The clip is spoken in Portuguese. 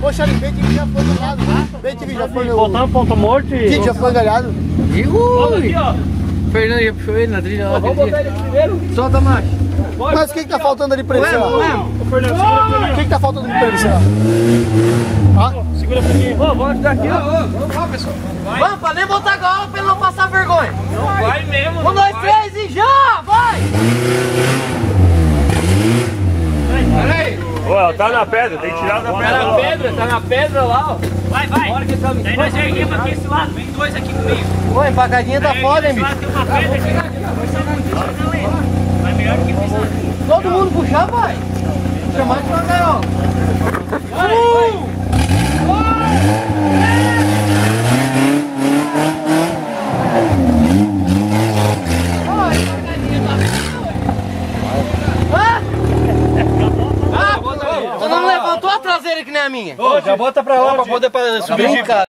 Poxa, ele veio que né? já foi engalhado. Veio que já foi Voltando ponto. Que já foi engalhado. Ui! Fernando já puxou ele na trilha. Vamos botar ele primeiro. Solta mais. Mas o que, que tá faltando ali pra ele? O Fernando, segura O que, que tá faltando pra ele? Segura pra mim. Vamos ajudar aqui. Vamos lá, pessoal. Vamos, pra nem botar gol pra ele não passar vergonha. Ô, tá na pedra, tem que tirar da Tá pedra. na pedra, tá na pedra lá, ó. Vai, vai. Bora que tá no... Daí nós erguemos aqui esse lado. Vem dois aqui comigo. Pô, empacadinha tá foda, hein, bicho? lado tem uma pedra aqui. Vai melhor do que pisar aqui. Todo mundo puxar, vai. Chamar de uma gaiola. Não levantou a traseira que nem a minha? Ô, já bota pra lá pra poder subir. Brinca.